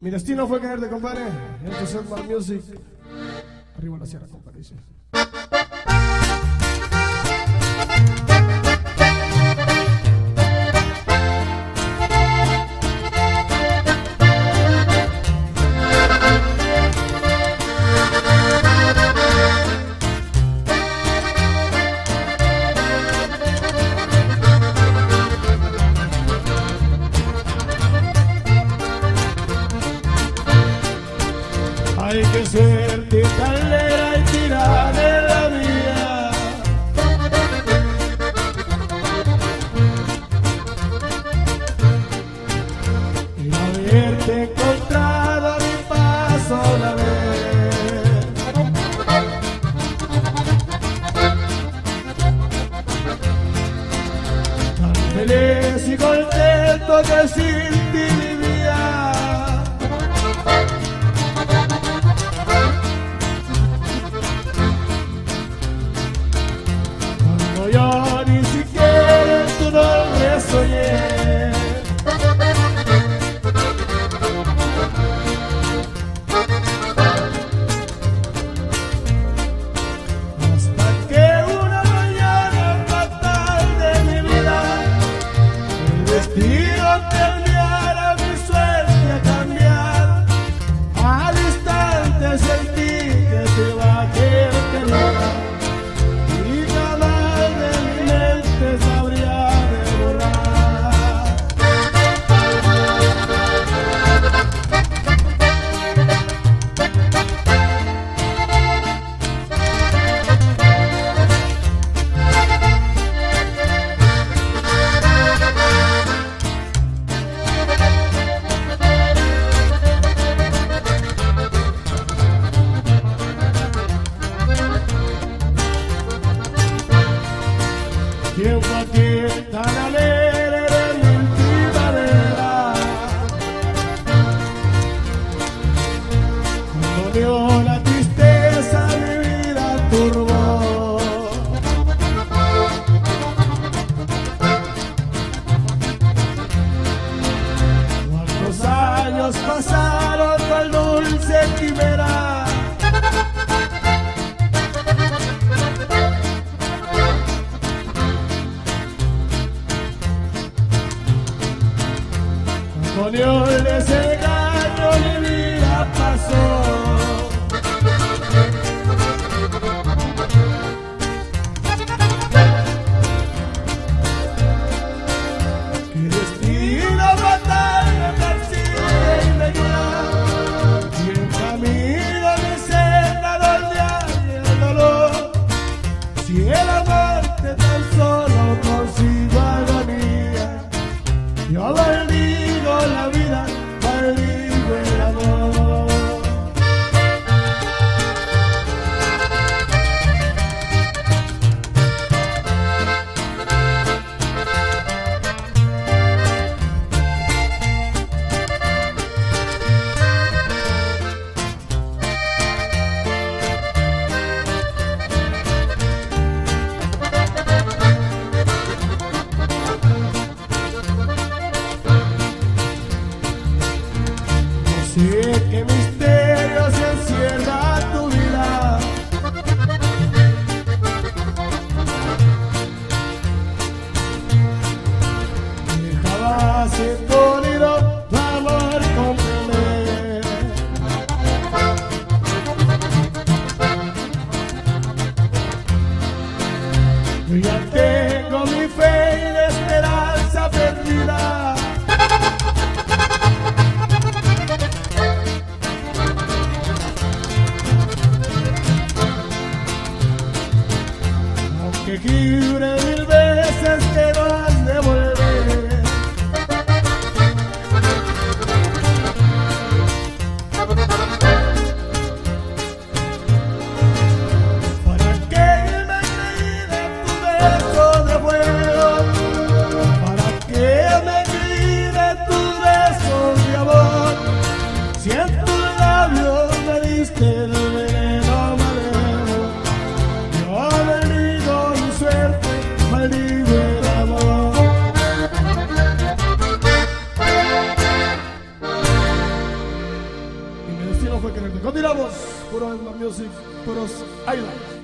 Mi destino fue caerte, compadre. Esto es Edmar Music. Arriba la sierra, compadre. Hay que ser titalera y tirar de la vida. Y haberte encontrado a mi paso una vez. Tan feliz y contento que sin El destino Tiempo aquí tan alegre Con el desengaño mi vida pasó. Que destino fatal Yeah. que gira mil veces. Fue quererte. Continuamos, puro Music, puros Island.